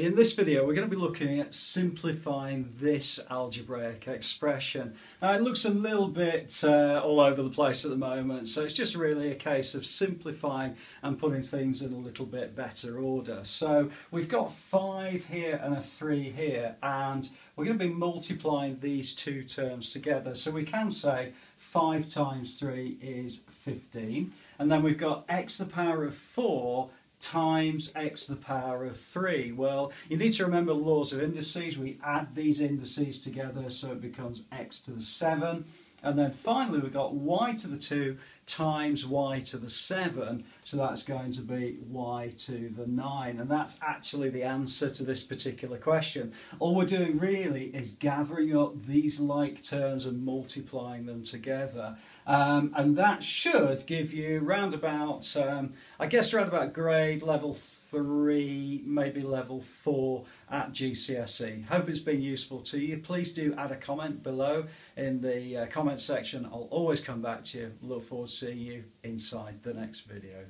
in this video we're going to be looking at simplifying this algebraic expression. Now it looks a little bit uh, all over the place at the moment so it's just really a case of simplifying and putting things in a little bit better order. So we've got 5 here and a 3 here and we're going to be multiplying these two terms together so we can say 5 times 3 is 15 and then we've got x to the power of 4 times x to the power of 3. Well, you need to remember laws of indices. We add these indices together so it becomes x to the 7. And then finally we've got y to the 2 times y to the 7, so that's going to be y to the 9. And that's actually the answer to this particular question. All we're doing really is gathering up these like terms and multiplying them together. Um, and that should give you round about, um, I guess around about grade level 3, maybe level 4 at GCSE. Hope it's been useful to you. Please do add a comment below in the uh, comment section. I'll always come back to you. Look forward to seeing you inside the next video.